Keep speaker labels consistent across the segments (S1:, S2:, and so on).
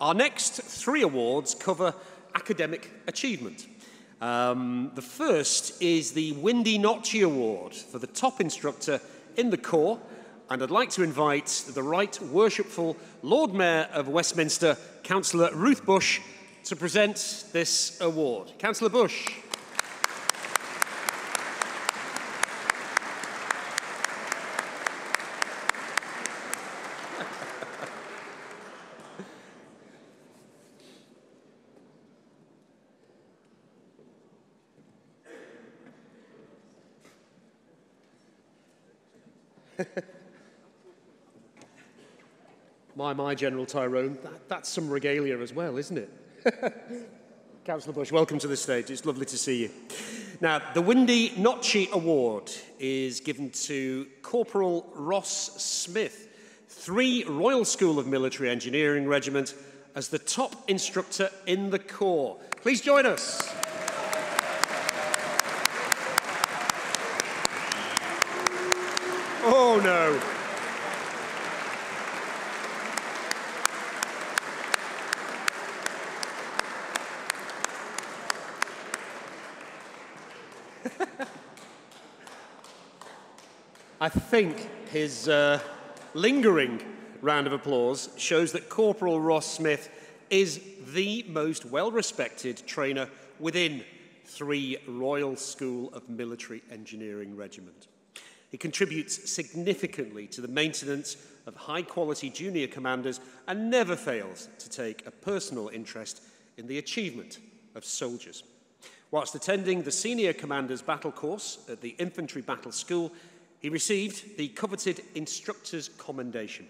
S1: Our next three awards cover academic achievement. Um, the first is the Windy Notchy Award for the top instructor in the Corps, and I'd like to invite the Right Worshipful Lord Mayor of Westminster, Councillor Ruth Bush, to present this award. Councillor Bush. my, my, General Tyrone, that, that's some regalia as well, isn't it? Councillor Bush, welcome to the stage. It's lovely to see you. Now, the Windy Notchy Award is given to Corporal Ross Smith, 3 Royal School of Military Engineering Regiment, as the top instructor in the Corps. Please join us. Oh no. I think his uh, lingering round of applause shows that Corporal Ross Smith is the most well-respected trainer within three Royal School of Military Engineering Regiment. He contributes significantly to the maintenance of high-quality junior commanders and never fails to take a personal interest in the achievement of soldiers. Whilst attending the Senior Commander's Battle Course at the Infantry Battle School, he received the coveted Instructor's Commendation.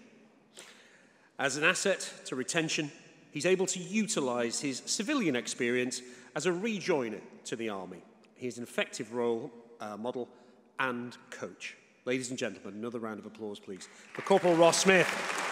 S1: As an asset to retention, he's able to utilise his civilian experience as a rejoiner to the Army. He is an effective role uh, model and coach. Ladies and gentlemen, another round of applause, please, for Corporal Ross Smith.